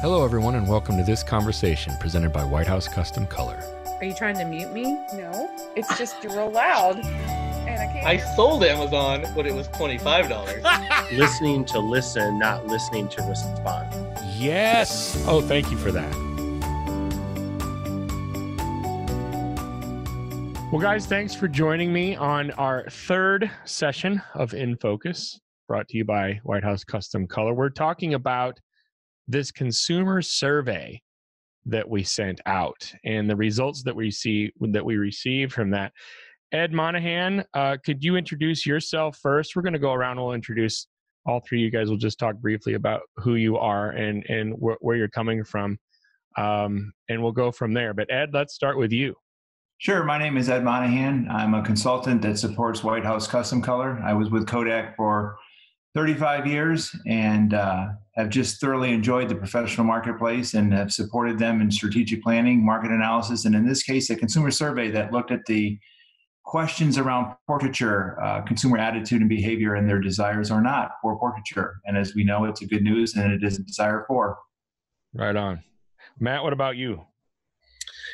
Hello, everyone, and welcome to this conversation presented by White House Custom Color. Are you trying to mute me? No, it's just real loud, and I can't. I sold Amazon, but it was twenty-five dollars. listening to listen, not listening to respond. Yes. Oh, thank you for that. Well, guys, thanks for joining me on our third session of In Focus, brought to you by White House Custom Color. We're talking about this consumer survey that we sent out and the results that we see that we received from that. Ed Monahan, uh, could you introduce yourself first? We're going to go around. We'll introduce all three. You guys will just talk briefly about who you are and and wh- where you're coming from, um, and we'll go from there. But Ed, let's start with you. Sure. My name is Ed Monahan. I'm a consultant that supports White House Custom Color. I was with Kodak for 35 years and uh, have just thoroughly enjoyed the professional marketplace and have supported them in strategic planning, market analysis, and in this case, a consumer survey that looked at the questions around portraiture, uh, consumer attitude and behavior, and their desires or not for portraiture. And as we know, it's a good news and it is a desire for. Right on. Matt, what about you?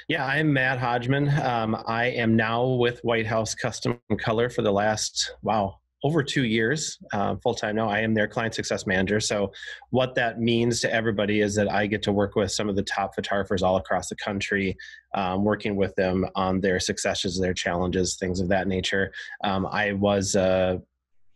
Yeah, I'm Matt Hodgman. Um, I am now with White House Custom Color for the last, wow, over two years uh, full time now. I am their client success manager. So, what that means to everybody is that I get to work with some of the top photographers all across the country, um, working with them on their successes, their challenges, things of that nature. Um, I was a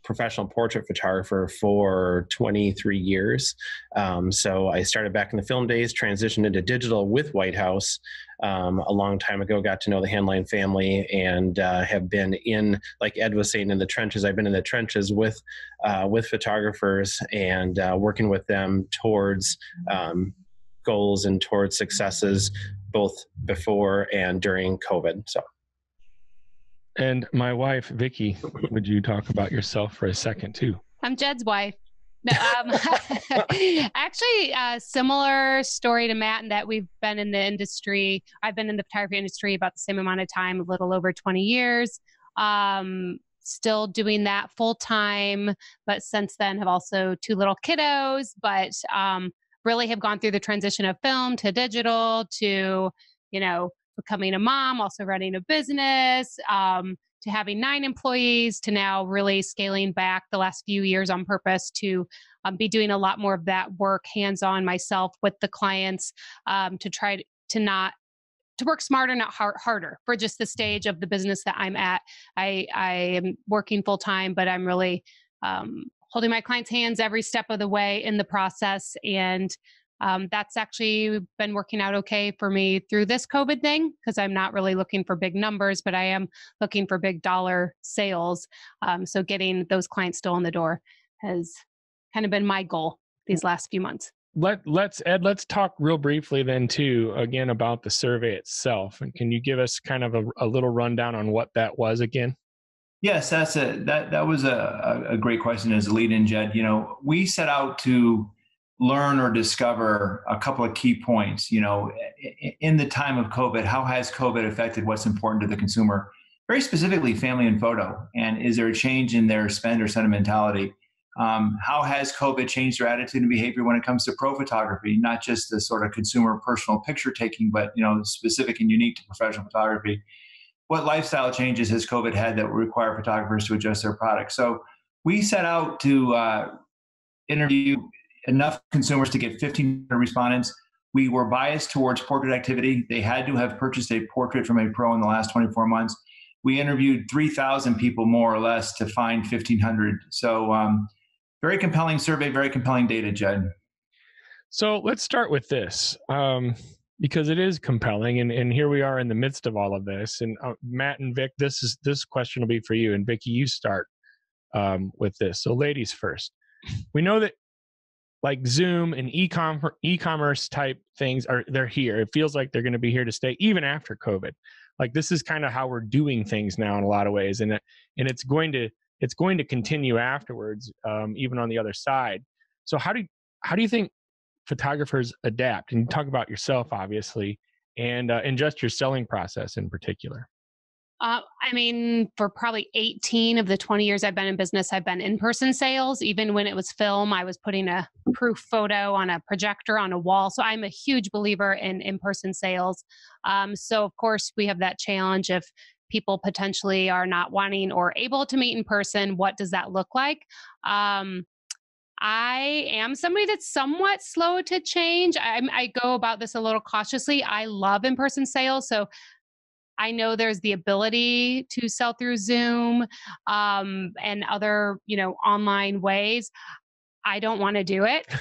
professional portrait photographer for 23 years. Um, so I started back in the film days, transitioned into digital with White House um, a long time ago, got to know the Handline family, and uh, have been in, like Ed was saying, in the trenches. I've been in the trenches with uh, with photographers and uh, working with them towards um, goals and towards successes, both before and during COVID. So. And my wife, Vicki, would you talk about yourself for a second too? I'm Jed's wife. No, um, actually, uh, similar story to Matt in that we've been in the industry. I've been in the photography industry about the same amount of time, a little over 20 years. Um, still doing that full time, but since then have also two little kiddos. But um, really have gone through the transition of film to digital to, you know, becoming a mom, also running a business. Um, to having nine employees to now really scaling back the last few years on purpose to um, be doing a lot more of that work hands on myself with the clients um, to try to, not to work smarter not hard, harder for just the stage of the business that i'm at i i am working full time but i'm really um, holding my clients hands every step of the way in the process and um, that's actually been working out okay for me through this COVID thing because I'm not really looking for big numbers, but I am looking for big dollar sales. Um, so getting those clients still in the door has kind of been my goal these last few months. Let let's Ed, let's talk real briefly then too again about the survey itself. And can you give us kind of a, a little rundown on what that was again? Yes, that's a that that was a, a great question as a lead in Jed. You know, we set out to learn or discover a couple of key points you know in the time of covid how has covid affected what's important to the consumer? Very specifically family and photo. And is there a change in their spend or sentimentality? Um, how has covid changed their attitude and behavior when it comes to pro photography? Not just the sort of consumer personal picture taking but you know specific and unique to professional photography. What lifestyle changes has covid had that require photographers to adjust their products so we set out to uh, interview enough consumers to get 1,500 respondents. We were biased towards portrait activity. They had to have purchased a portrait from a pro in the last 24 months. We interviewed 3,000 people more or less to find 1,500. So, um, very compelling survey, very compelling data, Jed. So let's start with this um, because it is compelling, and, and here we are in the midst of all of this. And uh, Matt and Vic, this is this question will be for you, and Vicki, you start um, with this. So, ladies first. We know that like Zoom and e-com e-commerce type things are they're here. It feels like they're going to be here to stay even after COVID. Like this is kind of how we're doing things now in a lot of ways, and and it's going to it's going to continue afterwards, um, even on the other side. So how do how do you think photographers adapt? And you talk about yourself, obviously, and uh, and just your selling process in particular. Uh, I mean, for probably 18 of the 20 years I've been in business, I've been in person sales. Even when it was film, I was putting a proof photo on a projector on a wall. So I'm a huge believer in in person sales. Um, so, of course, we have that challenge if people potentially are not wanting or able to meet in person. What does that look like? Um, I am somebody that's somewhat slow to change. I, I go about this a little cautiously. I love in person sales. So I know there's the ability to sell through Zoom um, and other, you know, online ways. I don't want to do it.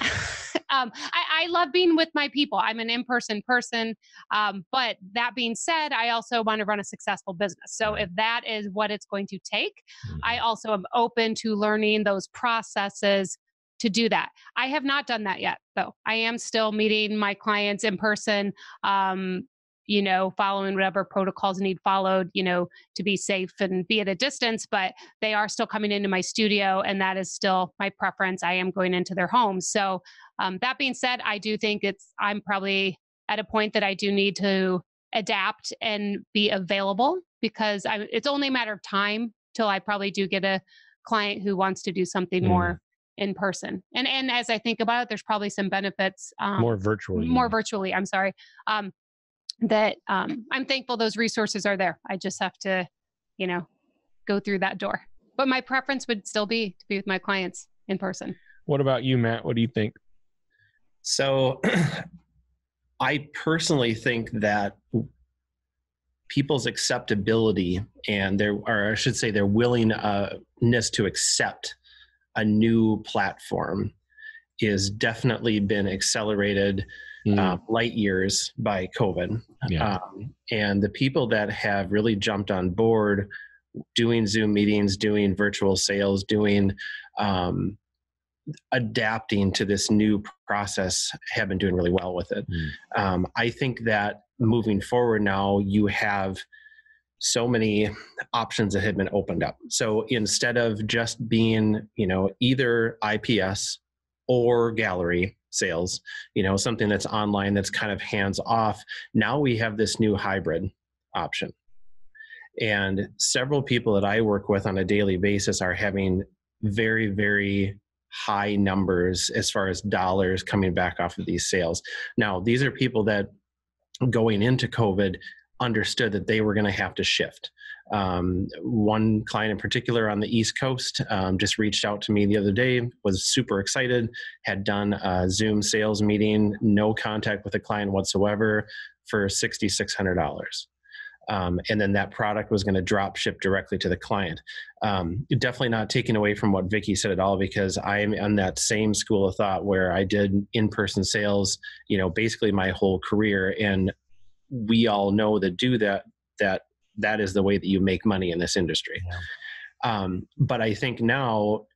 um, I, I, love being with my people. I'm an in-person person. Um, but that being said, I also want to run a successful business. So if that is what it's going to take, I mm-hmm. also am open to learning those processes to do that. I have not done that yet, though. I am still meeting my clients in person. Um, you know, following whatever protocols need followed, you know, to be safe and be at a distance, but they are still coming into my studio and that is still my preference. I am going into their homes. So, um, that being said, I do think it's, I'm probably at a point that I do need to adapt and be available because I, it's only a matter of time till I probably do get a client who wants to do something mm. more in person. And and as I think about it, there's probably some benefits um, more virtually. More virtually. I'm sorry. Um, that um, I'm thankful those resources are there. I just have to, you know, go through that door. But my preference would still be to be with my clients in person. What about you, Matt? What do you think? So, I personally think that people's acceptability and their, or I should say, their willingness to accept a new platform is definitely been accelerated mm. uh, light years by COVID. Yeah. Um, and the people that have really jumped on board doing Zoom meetings, doing virtual sales, doing um, adapting to this new process have been doing really well with it. Mm. Um, I think that moving forward now, you have so many options that have been opened up. So instead of just being, you know, either IPS or gallery, sales, you know, something that's online that's kind of hands off. Now we have this new hybrid option. And several people that I work with on a daily basis are having very, very high numbers as far as dollars coming back off of these sales. Now, these are people that going into COVID understood that they were going to have to shift. Um, one client in particular on the East Coast um, just reached out to me the other day, was super excited, had done a Zoom sales meeting, no contact with the client whatsoever for $6,600. Um, and then that product was going to drop ship directly to the client. Um, definitely not taking away from what Vicki said at all, because I am on that same school of thought where I did in-person sales, you know, basically my whole career, and we all know that do that that that is the way that you make money in this industry. Yeah. Um, but I think now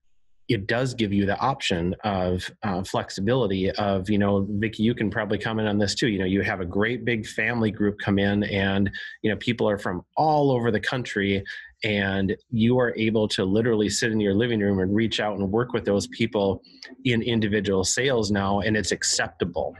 it does give you the option of uh, flexibility of you know vicki you can probably comment on this too you know you have a great big family group come in and you know people are from all over the country and you are able to literally sit in your living room and reach out and work with those people in individual sales now and it's acceptable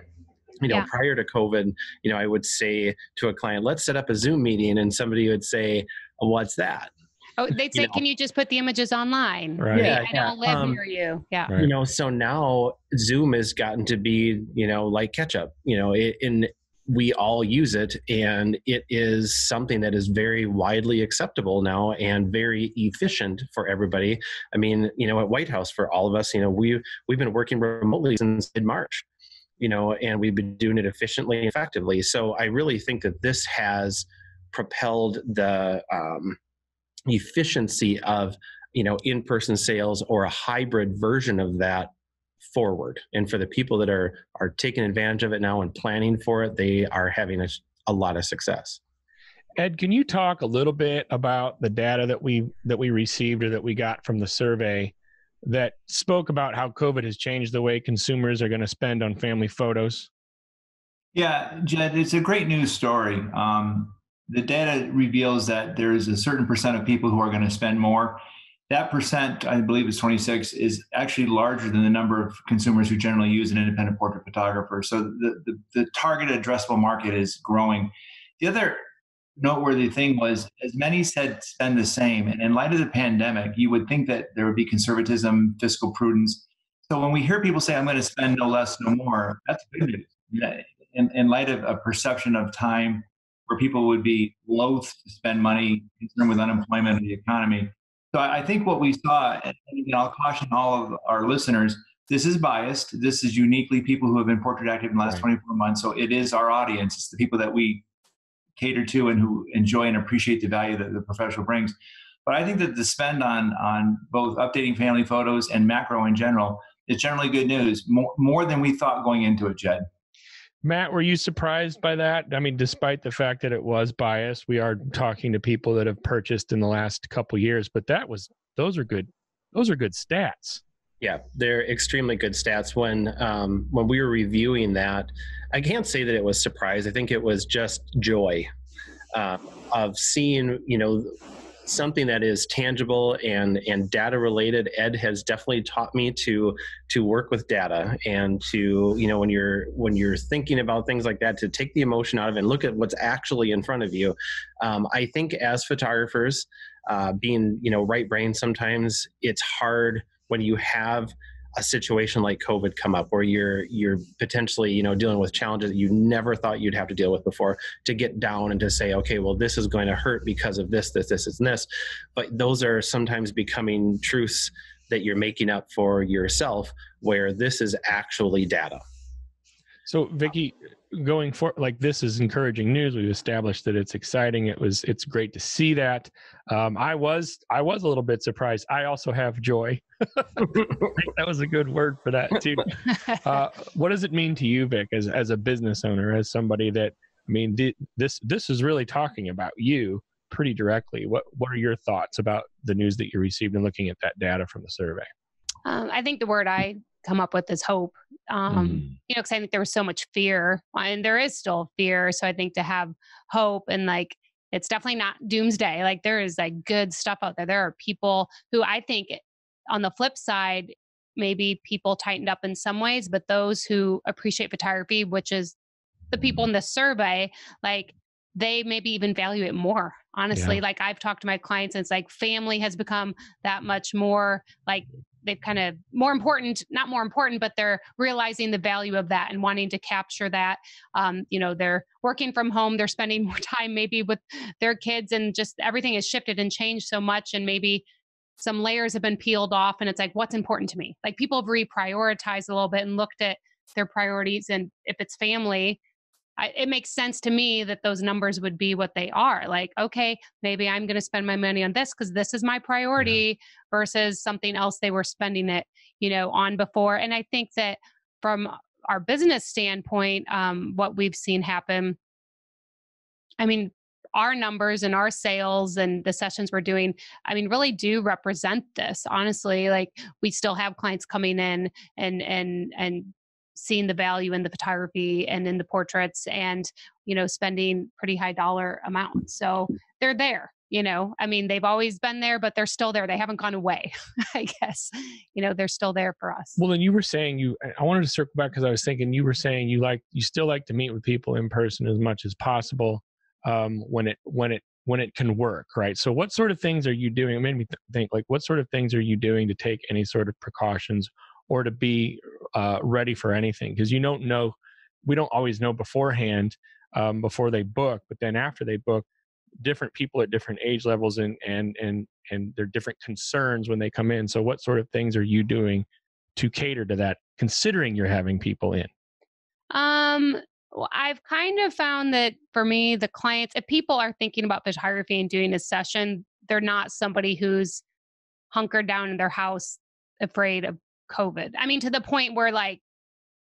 you know yeah. prior to covid you know i would say to a client let's set up a zoom meeting and somebody would say what's that Oh, they'd say, you know, "Can you just put the images online?" Right. Yeah, I yeah. don't live um, near you. Yeah. Right. You know, so now Zoom has gotten to be, you know, like ketchup. You know, it, in we all use it, and it is something that is very widely acceptable now and very efficient for everybody. I mean, you know, at White House for all of us, you know, we we've been working remotely since mid March you know, and we've been doing it efficiently and effectively. So I really think that this has propelled the um, efficiency of, you know, in-person sales or a hybrid version of that forward. And for the people that are are taking advantage of it now and planning for it, they are having a, a lot of success. Ed, can you talk a little bit about the data that we that we received or that we got from the survey that spoke about how COVID has changed the way consumers are going to spend on family photos? Yeah, Jed, it's a great news story. Um, the data reveals that there is a certain percent of people who are going to spend more. That percent, I believe, is 26, is actually larger than the number of consumers who generally use an independent portrait photographer. So the, the, the target addressable market is growing. The other noteworthy thing was as many said spend the same. And in light of the pandemic, you would think that there would be conservatism, fiscal prudence. So when we hear people say, I'm going to spend no less, no more, that's good news. In, in light of a perception of time where people would be loath to spend money concerned with unemployment and the economy. So I think what we saw, and I'll caution all of our listeners, this is biased. This is uniquely people who have been portrait active in the last right. 24 months. So it is our audience. It's the people that we cater to and who enjoy and appreciate the value that the professional brings. But I think that the spend on on both updating family photos and macro in general is generally good news, more, more than we thought going into it, Jed. Matt, were you surprised by that? I mean, despite the fact that it was biased, we are talking to people that have purchased in the last couple years, but that was those are good those are good stats. Yeah, they're extremely good stats. When um, when we were reviewing that, I can't say that it was surprise. I think it was just joy uh, of seeing, you know, something that is tangible and and data related ed has definitely taught me to to work with data and to you know when you're when you're thinking about things like that to take the emotion out of it and look at what's actually in front of you um, i think as photographers uh, being you know right brain sometimes it's hard when you have a situation like COVID come up where you're you're potentially you know dealing with challenges that you never thought you'd have to deal with before to get down and to say okay well this is going to hurt because of this this this and this. But those are sometimes becoming truths that you're making up for yourself where this is actually data. So Vicki, going for like this is encouraging news. We've established that it's exciting. It was it's great to see that. Um, I was I was a little bit surprised. I also have joy. that was a good word for that too. Uh, what does it mean to you, Vic, as as a business owner, as somebody that I mean, this this is really talking about you pretty directly. What what are your thoughts about the news that you received and looking at that data from the survey? Um, I think the word I come up with is hope. Um, mm. You know, because I think there was so much fear, and there is still fear. So I think to have hope and like it's definitely not doomsday. Like there is like good stuff out there. There are people who I think, on the flip side, maybe people tightened up in some ways, but those who appreciate photography, which is the people in the survey, like they maybe even value it more honestly yeah. like i've talked to my clients and it's like family has become that much more like they've kind of more important not more important but they're realizing the value of that and wanting to capture that. Um, you know they're working from home they're spending more time maybe with their kids and just everything has shifted and changed so much and maybe some layers have been peeled off and it's like what's important to me? Like people have reprioritized a little bit and looked at their priorities and if it's family I, it makes sense to me that those numbers would be what they are. Like, okay, maybe I'm going to spend my money on this because this is my priority yeah. versus something else they were spending it, you know, on before. And I think that from our business standpoint, um, what we've seen happen, I mean, our numbers and our sales and the sessions we're doing, I mean, really do represent this. Honestly, like we still have clients coming in and and and seeing the value in the photography and in the portraits and you know spending pretty high dollar amounts. So they're there you know? I mean they've always been there but they're still there. They haven't gone away i guess. You know they're still there for us. Well then you were saying you i wanted to circle back because i was thinking you were saying you like you still like to meet with people in person as much as possible um, when it when it when it can work right? So what sort of things are you doing? It made me th- think like what sort of things are you doing to take any sort of precautions or to be uh, ready for anything because you don't know we don't always know beforehand um, before they book but then after they book different people at different age levels and and and and their different concerns when they come in. So what sort of things are you doing to cater to that considering you're having people in? Um well, I've kind of found that for me, the clients, if people are thinking about photography and doing a session, they're not somebody who's hunkered down in their house afraid of COVID. I mean, to the point where like,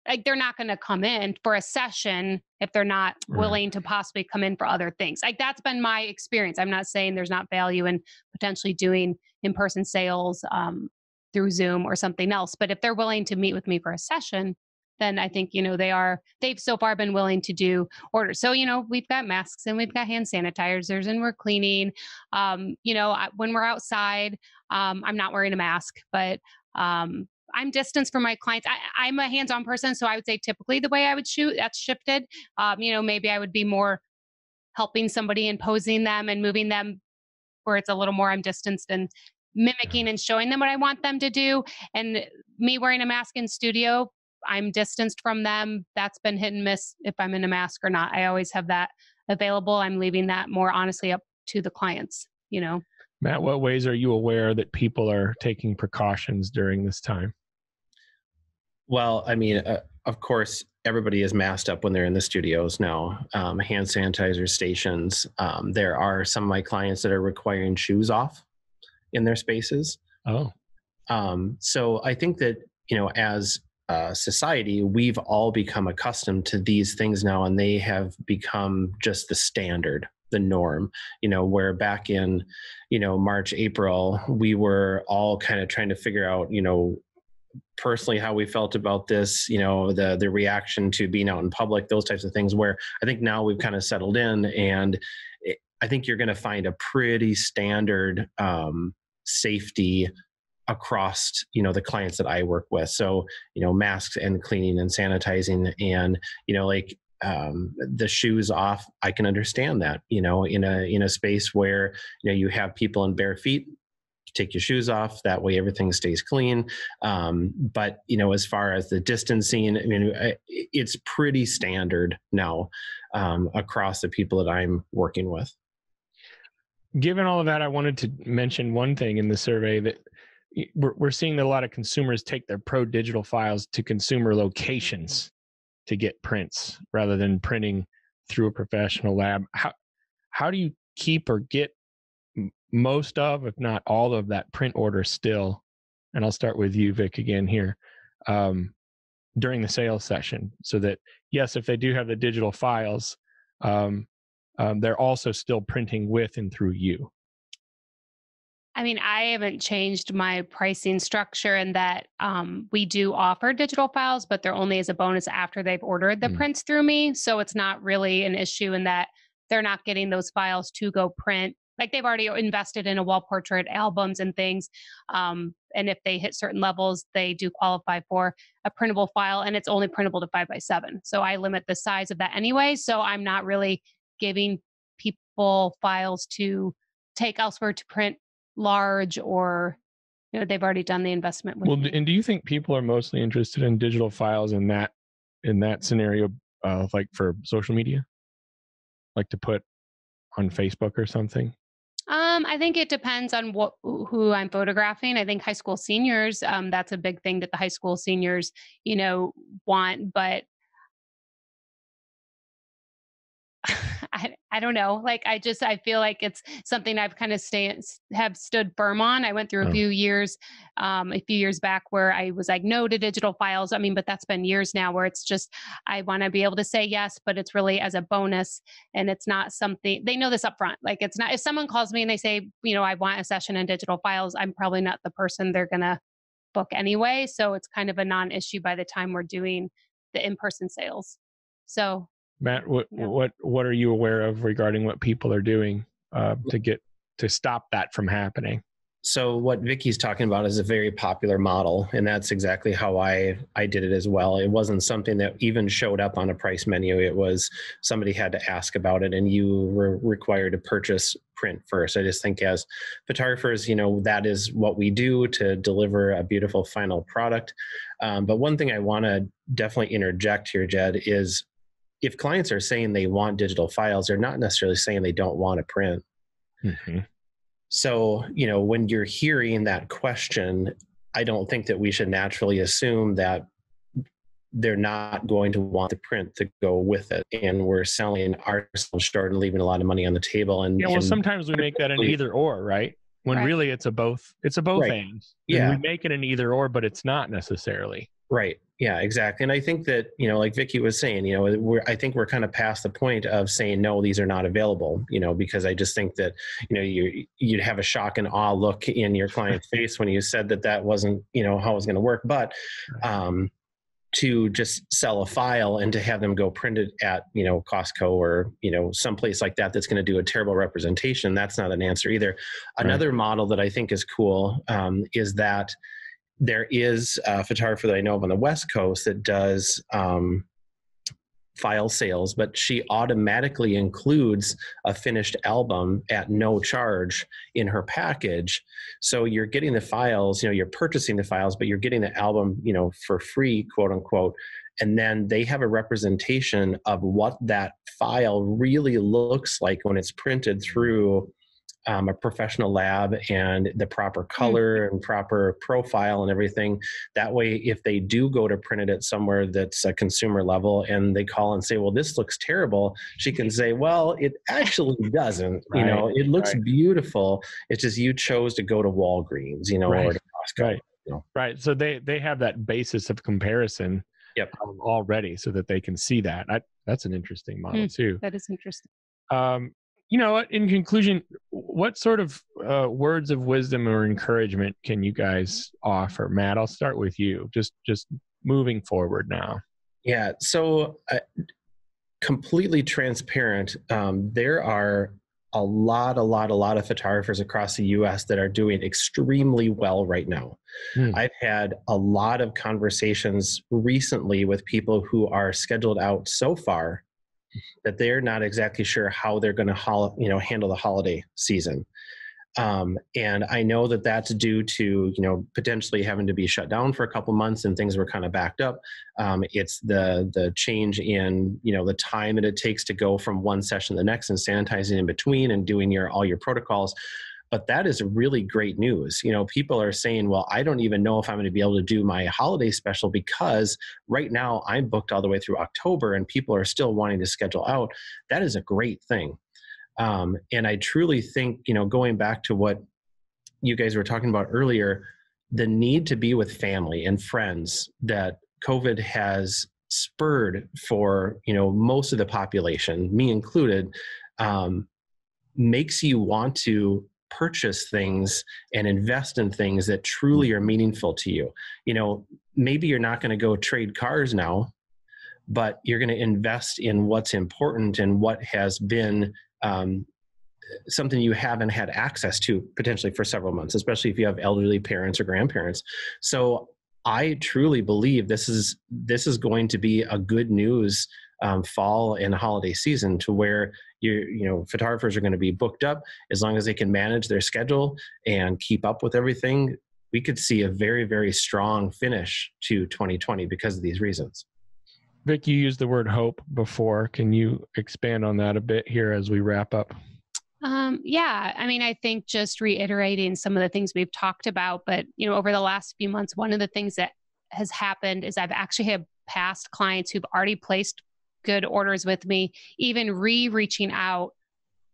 like they're not going to come in for a session if they're not willing to possibly come in for other things. Like that's been my experience. I'm not saying there's not value in potentially doing in-person sales um, through Zoom or something else, but if they're willing to meet with me for a session, then I think you know they are. They've so far been willing to do orders. So you know we've got masks and we've got hand sanitizers and we're cleaning. Um, you know when we're outside, um, I'm not wearing a mask, but um, I'm distanced from my clients. I, am a hands-on person, so I would say typically the way I would shoot that's shifted. Um, you know, maybe I would be more helping somebody and posing them and moving them where it's a little more I'm distanced and mimicking and showing them what I want them to do. And me wearing a mask in studio, I'm distanced from them. That's been hit and miss if I'm in a mask or not. I always have that available. I'm leaving that more honestly up to the clients, you know. Matt, what ways are you aware that people are taking precautions during this time? Well, I mean, uh, of course, everybody is masked up when they're in the studios now. Um, hand sanitizer stations. Um, there are some of my clients that are requiring shoes off in their spaces. Oh. Um, so I think that you know, as uh, society, we've all become accustomed to these things now, and they have become just the standard, the norm. You know, where back in, you know, March, April, we were all kind of trying to figure out, you know, personally how we felt about this you know the the reaction to being out in public those types of things where i think now we've kind of settled in and i think you're going to find a pretty standard um, safety across you know the clients that i work with so you know masks and cleaning and sanitizing and you know like um, the shoes off i can understand that you know in a in a space where you know you have people in bare feet take your shoes off that way everything stays clean. Um, but you know as far as the distancing i mean it's pretty standard now um, across the people that i'm working with. Given all of that i wanted to mention one thing in the survey that we're, we're seeing that a lot of consumers take their pro digital files to consumer locations to get prints rather than printing through a professional lab. How how do you keep or get most of if not all of that print order still? And i'll start with you vic again here um, during the sales session so that yes if they do have the digital files um, um, they're also still printing with and through you I mean, I haven't changed my pricing structure in that um, we do offer digital files, but they're only as a bonus after they've ordered the mm. prints through me. So it's not really an issue in that they're not getting those files to go print. Like they've already invested in a wall portrait albums and things. Um, and if they hit certain levels, they do qualify for a printable file and it's only printable to five by seven. So I limit the size of that anyway. So I'm not really giving people files to take elsewhere to print large or you know they've already done the investment well me. and do you think people are mostly interested in digital files in that in that scenario uh, like for social media like to put on facebook or something um, I think it depends on what who I'm photographing. I think high school seniors, um, that's a big thing that the high school seniors, you know, want. But I, don't know. Like I just I feel like it's something I've kind of stay have stood firm on. I went through a oh. few years, um, a few years back where I was like no to digital files. I mean, but that's been years now where it's just I want to be able to say yes, but it's really as a bonus and it's not something they know this up front. Like it's not if someone calls me and they say, you know, I want a session in digital files, I'm probably not the person they're gonna book anyway. So it's kind of a non-issue by the time we're doing the in-person sales. So Matt, what yeah. what what are you aware of regarding what people are doing uh, to get to stop that from happening? So what Vicki's talking about is a very popular model, and that's exactly how I I did it as well. It wasn't something that even showed up on a price menu. It was somebody had to ask about it, and you were required to purchase print first. I just think as photographers, you know, that is what we do to deliver a beautiful final product. Um, but one thing I want to definitely interject here, Jed, is if clients are saying they want digital files, they're not necessarily saying they don't want to print. Mm-hmm. So, you know, when you're hearing that question, I don't think that we should naturally assume that they're not going to want the print to go with it. And we're selling ourselves short and leaving a lot of money on the table. And yeah, well, and sometimes we make that an either or, right? When right. really it's a both, it's a both right. and. Yeah. And we make it an either or, but it's not necessarily. Right. Yeah, exactly. And I think that, you know, like Vicki was saying, you know, we're, I think we're kind of past the point of saying, no, these are not available, you know, because I just think that, you know, you, you'd have a shock and awe look in your client's face when you said that that wasn't, you know, how it was going to work. But, um, to just sell a file and to have them go print it at you know Costco or you know someplace like that that's going to do a terrible representation that's not an answer either. Another right. model that I think is cool um, is that there is a photographer that I know of on the West Coast that does um, file sales, but she automatically includes a finished album at no charge in her package. So you're getting the files, you know, you're purchasing the files, but you're getting the album, you know, for free, quote unquote. And then they have a representation of what that file really looks like when it's printed through um, a professional lab and the proper Hmm. color and proper profile and everything. That way, if they do go to print it at somewhere that's a consumer level and they call and say, "Well, this looks terrible," she can say, "Well, it actually doesn't. You know, it looks right. beautiful. It's just you chose to go to Walgreens, you know, or Right. to Costco." Right. you know. Right. So they they have that basis of comparison Yep. um, already so that they can see that. I, that's an interesting model Hmm. too. That is interesting. Um, you know, what, in conclusion, what sort of uh, words of wisdom or encouragement can you guys offer? Matt, I'll start with you. Just just moving forward now. Yeah. So, uh, completely transparent. Um, there are a lot, a lot, a lot of photographers across the U.S. that are doing extremely well right now. Hmm. I've had a lot of conversations recently with people who are scheduled out so far that they're not exactly sure how they're going to, hol- you know, handle the holiday season. Um, and I know that that's due to you know potentially having to be shut down for a couple months and things were kind of backed up. Um, it's the the change in you know the time that it takes to go from one session to the next and sanitizing in between and doing your all your protocols. But that is really great news. You know, people are saying, "Well, I don't even know if I'm going to be able to do my holiday special because right now I'm booked all the way through October, and people are still wanting to schedule out." That is a great thing. Um, and I truly think, you know, going back to what you guys were talking about earlier, the need to be with family and friends that COVID has spurred for, you know, most of the population, me included, um, makes you want to purchase things and invest in things that truly are meaningful to you. You know, maybe you're not going to go trade cars now, but you're going to invest in what's important and what has been um, something you haven't had access to potentially for several months, especially if you have elderly parents or grandparents. So I truly believe this is this is going to be a good news um, fall and holiday season to where you you know photographers are going to be booked up as long as they can manage their schedule and keep up with everything. We could see a very very strong finish to 2020 because of these reasons. Vic, you used the word hope before. Can you expand on that a bit here as we wrap up? Um, yeah, I mean, I think just reiterating some of the things we've talked about, but you know, over the last few months, one of the things that has happened is I've actually had past clients who've already placed good orders with me, even re-reaching out,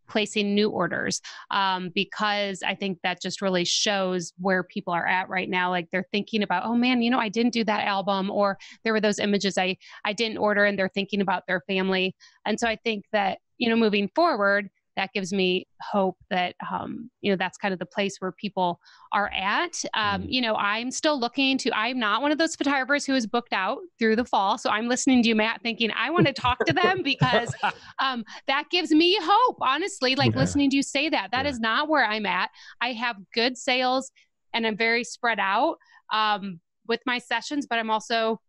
placing new orders, um, because I think that just really shows where people are at right now. Like they're thinking about, oh man, you know, I didn't do that album, or there were those images I I didn't order, and they're thinking about their family. And so I think that you know, moving forward that gives me hope that um, you know that's kind of the place where people are at. Um, you know i'm still looking to i'm not one of those photographers who is booked out through the fall. So i'm listening to you matt thinking i want to talk to them because um, that gives me hope honestly like Yeah. listening to you say that. That Yeah. is not where i'm at. I have good sales and i'm very spread out um, with my sessions but i'm also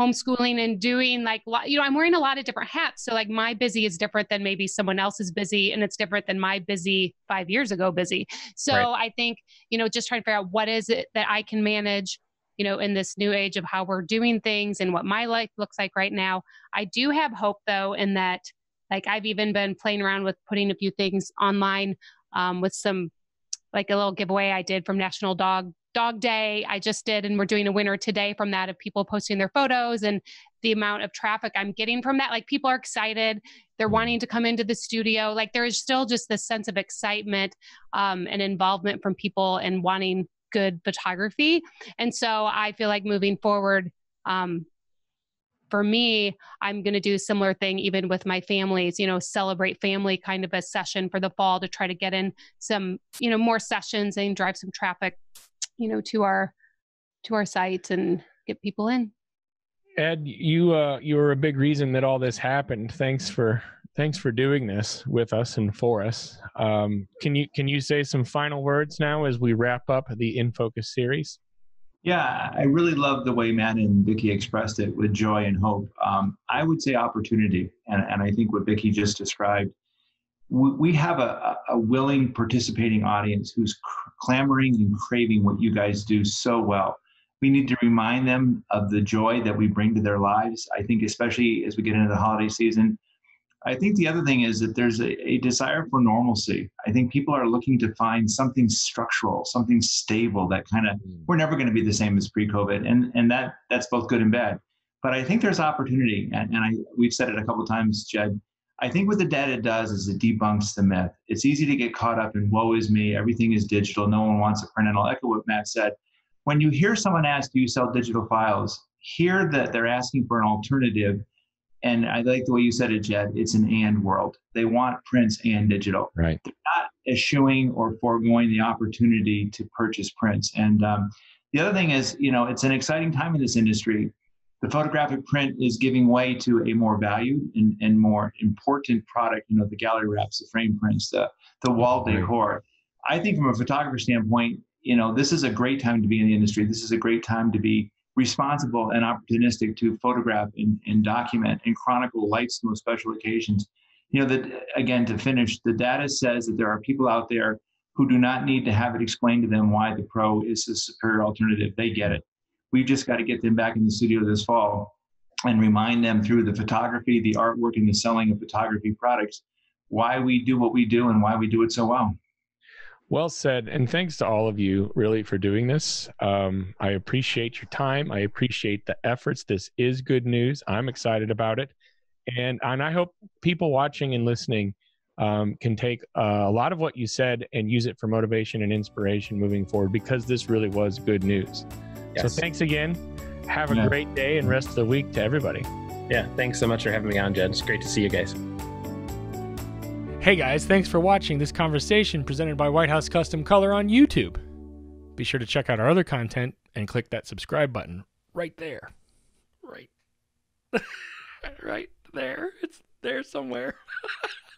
homeschooling and doing like you know i'm wearing a lot of different hats. So like my busy is different than maybe someone else's busy and it's different than my busy five years ago busy. So Right. i think you know just trying to figure out what is it that i can manage you know in this new age of how we're doing things and what my life looks like right now. I do have hope though in that like i've even been playing around with putting a few things online um, with some like a little giveaway i did from national dog dog day i just did and we're doing a winner today from that of people posting their photos and the amount of traffic i'm getting from that. Like people are excited. They're Mhm. wanting to come into the studio. Like there is still just this sense of excitement um, and involvement from people and wanting good photography. And so i feel like moving forward um, for me i'm going to do a similar thing even with my families you know celebrate family kind of a session for the fall to try to get in some you know more sessions and drive some traffic you know to our to our site and get people in Ed, you uh, you were a big reason that all this happened. Thanks for thanks for doing this with us and for us. Um, can you can you say some final words now as we wrap up the In Focus series? Yeah, I really love the way Matt and Vicki expressed it with joy and hope. Um, I would say opportunity, and, and I think what Vicki just described. We, we have a, a willing, participating audience who's clamoring and craving what you guys do so well. We need to remind them of the joy that we bring to their lives. I think, especially as we get into the holiday season, I think the other thing is that there's a, a, desire for normalcy. I think people are looking to find something structural, something stable that kind of mm. we're never going to be the same as pre-COVID, and and that that's both good and bad. But I think there's opportunity, and, and I we've said it a couple times, Jed. I think what the data does is it debunks the myth. It's easy to get caught up in woe is me, everything is digital, no one wants a print. And I'll echo what Matt said. When you hear someone ask, Do you sell digital files? Hear that they're asking for an alternative and I like the way you said it, Jed. It's an and world. They want prints and digital. Right. They're not eschewing or foregoing the opportunity to purchase prints. And um, the other thing is, you know, it's an exciting time in this industry. The photographic print is giving way to a more valued and, and more important product. You know, the gallery wraps, the frame prints, the the wall decor. I think from a photographer standpoint, you know, this is a great time to be in the industry. This is a great time to be responsible and opportunistic to photograph and, and document and chronicle life's most special occasions. You know, that again, to finish, the data says that there are people out there who do not need to have it explained to them why the pro is a superior alternative. They get it. We've just got to get them back in the studio this fall and remind them through the photography, the artwork, and the selling of photography products why we do what we do and why we do it so well. Well said. And thanks to all of you, really, for doing this. Um, I appreciate your time. I appreciate the efforts. This is good news. I'm excited about it. And, and I hope people watching and listening um, can take uh, a lot of what you said and use it for motivation and inspiration moving forward because this really was good news. Yes. So thanks again. Have a yeah. great day and rest of the week to everybody. Yeah. Thanks so much for having me on, Jed. It's great to see you guys. Hey guys, thanks for watching this conversation presented by White House Custom Color on YouTube. Be sure to check out our other content and click that subscribe button right there. Right. right there. It's there somewhere.